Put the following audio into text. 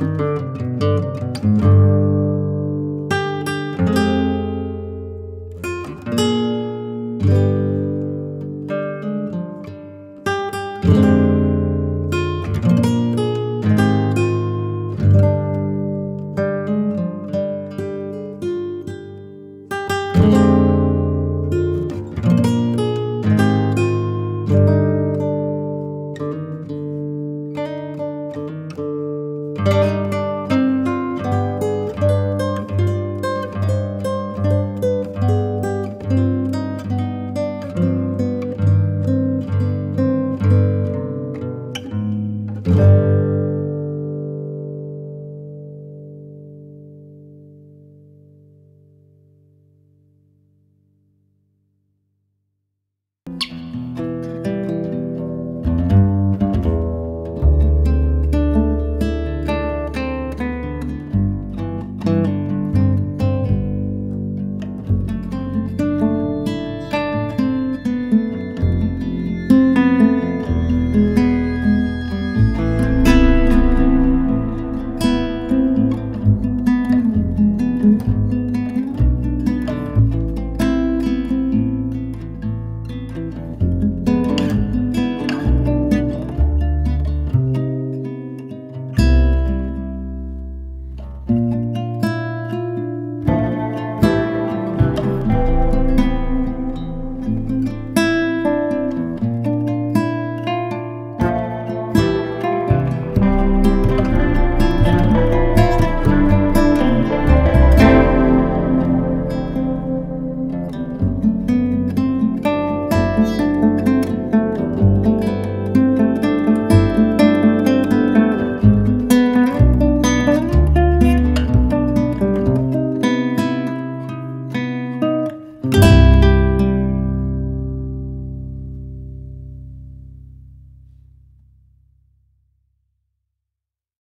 Música